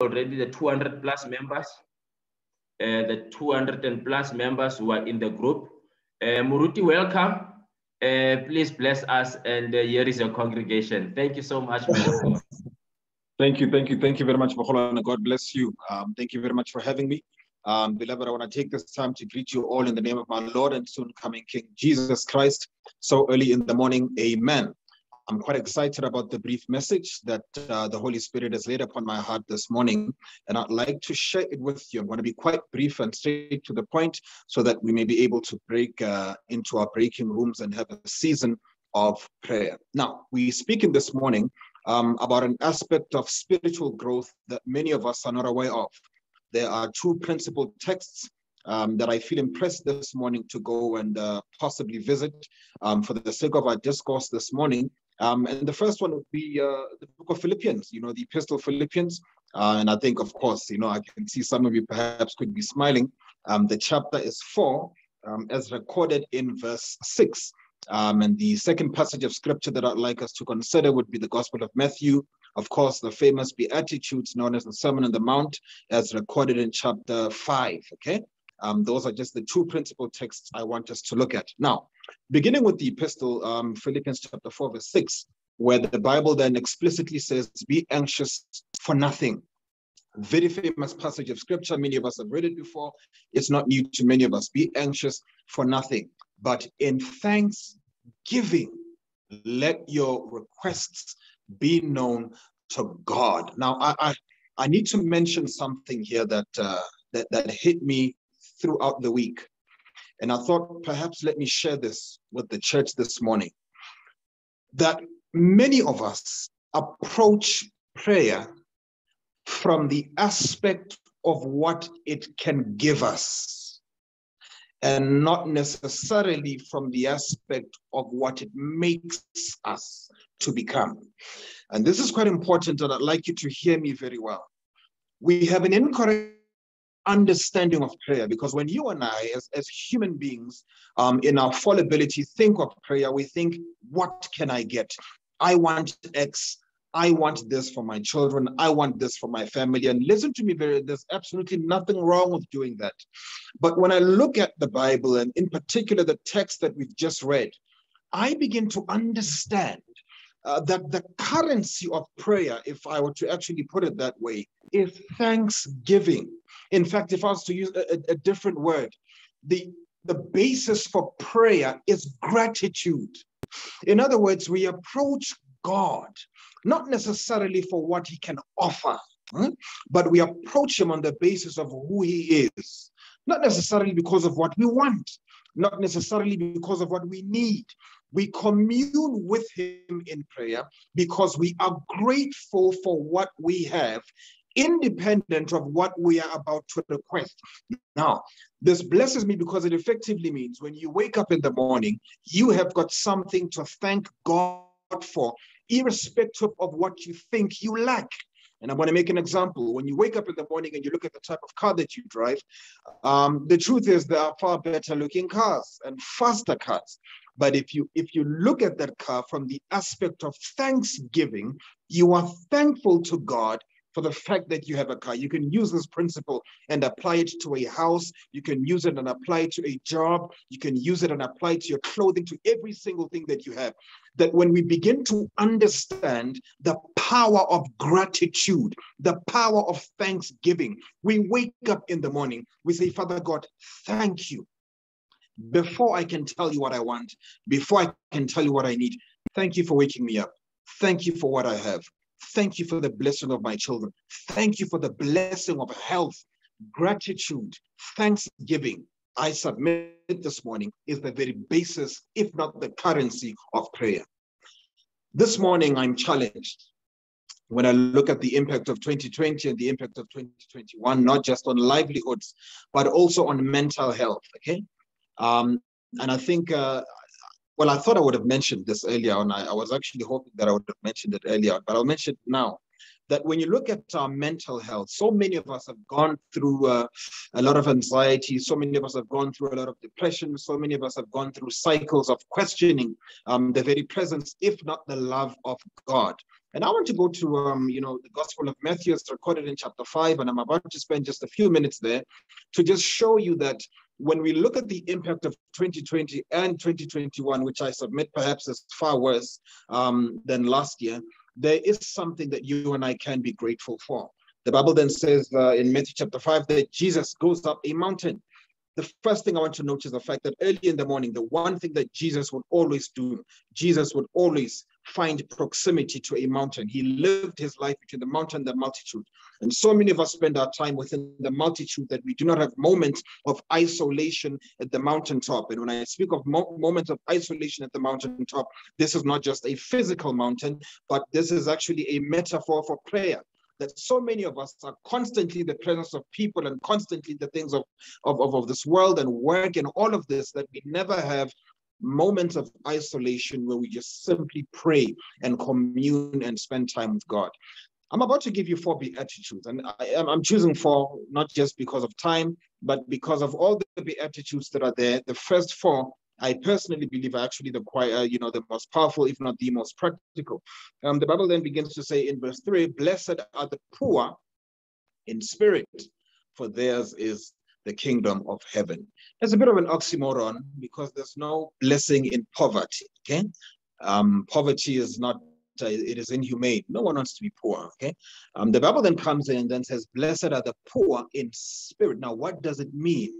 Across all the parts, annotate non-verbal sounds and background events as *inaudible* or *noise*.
already the 200 plus members, uh, the 200 and plus members who are in the group. Uh, Muruti, welcome. Uh, please bless us and uh, here is your congregation. Thank you so much. *laughs* thank you, thank you, thank you very much, God bless you. Um, thank you very much for having me. Um, beloved, I want to take this time to greet you all in the name of my Lord and soon coming King Jesus Christ. So early in the morning, amen. I'm quite excited about the brief message that uh, the Holy Spirit has laid upon my heart this morning, and I'd like to share it with you. I'm going to be quite brief and straight to the point so that we may be able to break uh, into our breaking rooms and have a season of prayer. Now, we speak in this morning um, about an aspect of spiritual growth that many of us are not aware of. There are two principal texts um, that I feel impressed this morning to go and uh, possibly visit um, for the sake of our discourse this morning. Um, and the first one would be uh, the book of Philippians, you know, the epistle of Philippians. Uh, and I think, of course, you know, I can see some of you perhaps could be smiling. Um, the chapter is four, um, as recorded in verse six. Um, and the second passage of scripture that I'd like us to consider would be the Gospel of Matthew. Of course, the famous Beatitudes known as the Sermon on the Mount, as recorded in chapter five. Okay. Um, those are just the two principal texts I want us to look at. Now, beginning with the epistle, um, Philippians chapter 4, verse 6, where the Bible then explicitly says, Be anxious for nothing. Very famous passage of scripture. Many of us have read it before. It's not new to many of us. Be anxious for nothing, but in thanksgiving, let your requests be known to God. Now, I, I, I need to mention something here that, uh, that, that hit me throughout the week. And I thought perhaps let me share this with the church this morning that many of us approach prayer from the aspect of what it can give us and not necessarily from the aspect of what it makes us to become. And this is quite important, and I'd like you to hear me very well. We have an incorrect understanding of prayer because when you and I, as, as human beings, um, in our fallibility, think of prayer, we think, what can I get? I want X. I want this for my children. I want this for my family. And listen to me there's absolutely nothing wrong with doing that. But when I look at the Bible, and in particular the text that we've just read, I begin to understand uh, that the currency of prayer, if I were to actually put it that way, is thanksgiving. In fact, if I was to use a, a different word, the, the basis for prayer is gratitude. In other words, we approach God not necessarily for what he can offer, but we approach him on the basis of who he is, not necessarily because of what we want, not necessarily because of what we need. We commune with him in prayer because we are grateful for what we have independent of what we are about to request. Now, this blesses me because it effectively means when you wake up in the morning, you have got something to thank God for, irrespective of what you think you lack. And I'm going to make an example. When you wake up in the morning and you look at the type of car that you drive, um, the truth is there are far better looking cars and faster cars. But if you if you look at that car from the aspect of thanksgiving, you are thankful to God for the fact that you have a car. You can use this principle and apply it to a house. You can use it and apply it to a job. You can use it and apply it to your clothing, to every single thing that you have. That when we begin to understand the power of gratitude, the power of thanksgiving, we wake up in the morning, we say, Father God, thank you. Before I can tell you what I want, before I can tell you what I need, thank you for waking me up. Thank you for what I have. Thank you for the blessing of my children. Thank you for the blessing of health, gratitude, thanksgiving. I submit this morning is the very basis, if not the currency of prayer. This morning, I'm challenged when I look at the impact of 2020 and the impact of 2021, not just on livelihoods, but also on mental health. Okay. Um, and I think uh, well, I thought I would have mentioned this earlier on. I, I, was actually hoping that I would have mentioned it earlier, but I'll mention it now. That when you look at our mental health, so many of us have gone through uh, a lot of anxiety. So many of us have gone through a lot of depression. So many of us have gone through cycles of questioning um, the very presence, if not the love of God. And I want to go to, um, you know, the Gospel of Matthew is recorded in chapter five, and I'm about to spend just a few minutes there to just show you that when we look at the impact of 2020 and 2021, which I submit perhaps is far worse um, than last year, there is something that you and I can be grateful for. The Bible then says uh, in Matthew chapter 5 that Jesus goes up a mountain the first thing I want to note is the fact that early in the morning, the one thing that Jesus would always do, Jesus would always find proximity to a mountain. He lived his life between the mountain and the multitude. And so many of us spend our time within the multitude that we do not have moments of isolation at the mountaintop. And when I speak of mo moments of isolation at the mountaintop, this is not just a physical mountain, but this is actually a metaphor for prayer that so many of us are constantly the presence of people and constantly the things of, of, of, of this world and work and all of this that we never have moments of isolation where we just simply pray and commune and spend time with God. I'm about to give you four beatitudes, and I, am choosing four not just because of time, but because of all the beatitudes that are there. The first four I personally believe are actually the uh, you know, the most powerful, if not the most practical. Um, the Bible then begins to say in verse three, blessed are the poor in spirit, for theirs is the kingdom of heaven. There's a bit of an oxymoron because there's no blessing in poverty, okay? Um, poverty is not uh, it is inhumane. No one wants to be poor. Okay. Um, the Bible then comes in and then says, "Blessed are the poor in spirit." Now, what does it mean?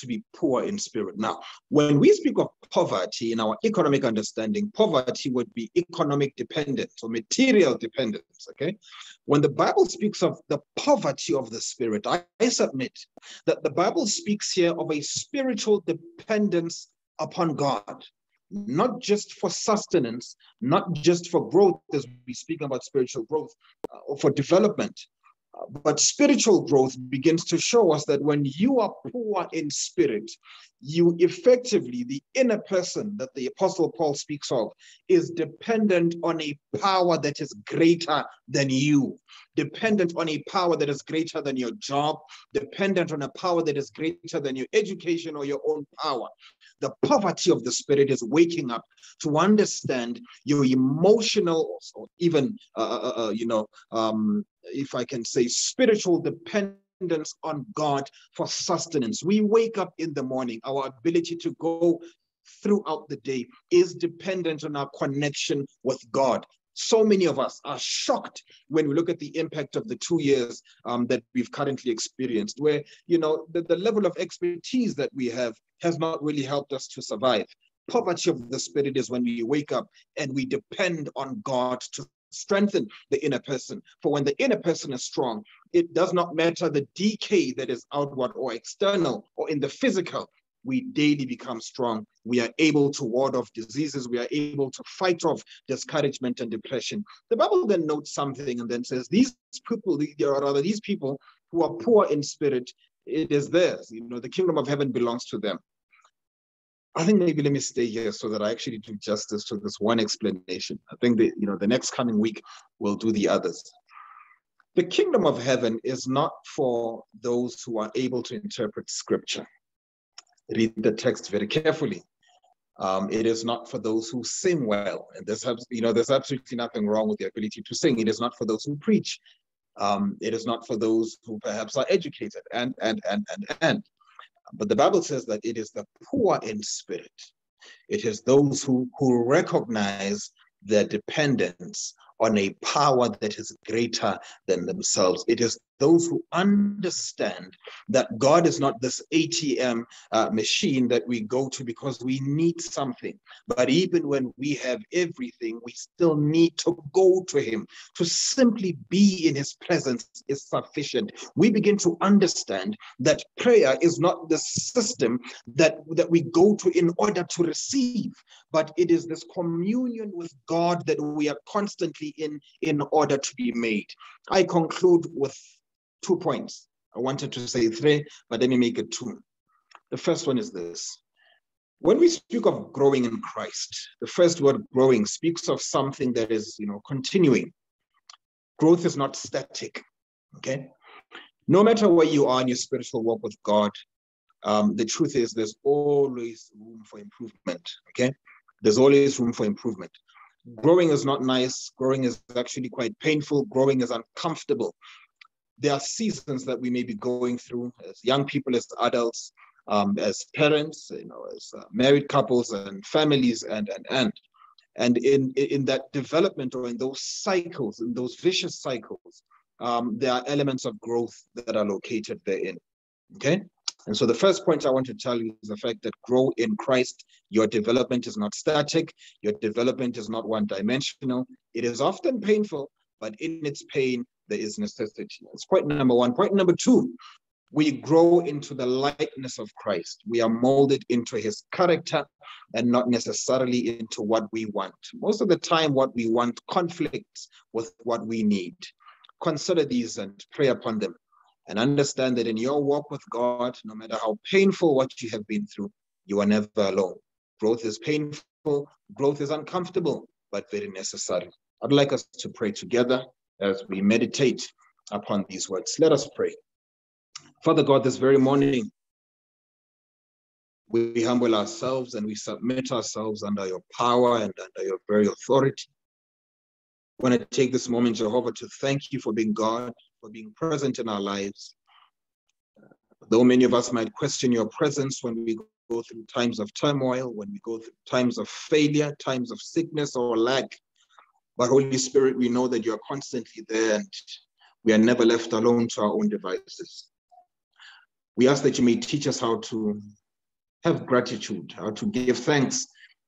To be poor in spirit. Now, when we speak of poverty in our economic understanding, poverty would be economic dependence or material dependence. Okay. When the Bible speaks of the poverty of the spirit, I, I submit that the Bible speaks here of a spiritual dependence upon God not just for sustenance, not just for growth, as we speak about spiritual growth, uh, or for development, but spiritual growth begins to show us that when you are poor in spirit, you effectively, the inner person that the Apostle Paul speaks of, is dependent on a power that is greater than you, dependent on a power that is greater than your job, dependent on a power that is greater than your education or your own power. The poverty of the spirit is waking up to understand your emotional or even, uh, uh, uh, you know, um, if I can say, spiritual dependence on God for sustenance. We wake up in the morning, our ability to go throughout the day is dependent on our connection with God. So many of us are shocked when we look at the impact of the two years um, that we've currently experienced, where you know the, the level of expertise that we have has not really helped us to survive. Poverty of the spirit is when we wake up and we depend on God to strengthen the inner person. For when the inner person is strong, it does not matter the decay that is outward or external or in the physical. We daily become strong. We are able to ward off diseases. We are able to fight off discouragement and depression. The Bible then notes something and then says, These people, rather, these people who are poor in spirit, it is theirs. You know, the kingdom of heaven belongs to them. I think maybe let me stay here so that I actually do justice to this one explanation. I think that you know the next coming week we'll do the others. The kingdom of heaven is not for those who are able to interpret scripture. Read the text very carefully. Um, it is not for those who sing well, and there's you know there's absolutely nothing wrong with the ability to sing. It is not for those who preach. Um, it is not for those who perhaps are educated, and and and and and. But the Bible says that it is the poor in spirit. It is those who, who recognize their dependence on a power that is greater than themselves. It is those who understand that God is not this ATM uh, machine that we go to because we need something. But even when we have everything, we still need to go to Him. To simply be in His presence is sufficient. We begin to understand that prayer is not the system that, that we go to in order to receive, but it is this communion with God that we are constantly in in order to be made. I conclude with two points. I wanted to say three, but let me make it two. The first one is this. When we speak of growing in Christ, the first word growing speaks of something that is, you know, continuing. Growth is not static, okay? No matter where you are in your spiritual walk with God, um, the truth is there's always room for improvement, okay? There's always room for improvement. Growing is not nice. Growing is actually quite painful. Growing is uncomfortable. There are seasons that we may be going through as young people, as adults, um, as parents, you know, as uh, married couples and families, and and and. And in in that development or in those cycles, in those vicious cycles, um, there are elements of growth that are located therein. Okay. And so the first point I want to tell you is the fact that grow in Christ. Your development is not static. Your development is not one dimensional. It is often painful, but in its pain, there is necessity. That's point number one. Point number two, we grow into the likeness of Christ. We are molded into his character and not necessarily into what we want. Most of the time, what we want conflicts with what we need. Consider these and pray upon them and understand that in your walk with God, no matter how painful what you have been through, you are never alone. Growth is painful, growth is uncomfortable, but very necessary. I'd like us to pray together as we meditate upon these words. Let us pray. Father God, this very morning, we humble ourselves and we submit ourselves under your power and under your very authority. I want to take this moment, Jehovah, to thank you for being God, for being present in our lives. Though many of us might question your presence when we go through times of turmoil, when we go through times of failure, times of sickness or lack, but Holy Spirit, we know that you are constantly there and we are never left alone to our own devices. We ask that you may teach us how to have gratitude, how to give thanks,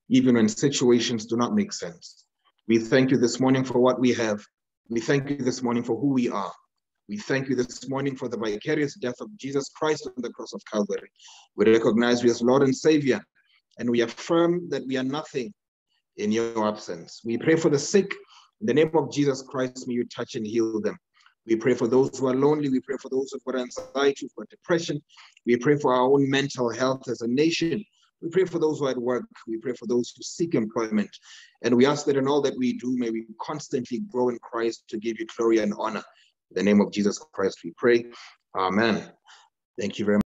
even when situations do not make sense. We thank you this morning for what we have. We thank you this morning for who we are. We thank you this morning for the vicarious death of Jesus Christ on the cross of Calvary. We recognize you as Lord and Savior, and we affirm that we are nothing in your absence. We pray for the sick. In the name of Jesus Christ, may you touch and heal them. We pray for those who are lonely. We pray for those who've got anxiety, who've got depression. We pray for our own mental health as a nation. We pray for those who are at work. We pray for those who seek employment. And we ask that in all that we do, may we constantly grow in Christ to give you glory and honor. The name of Jesus Christ, we pray. Amen. Thank you very much.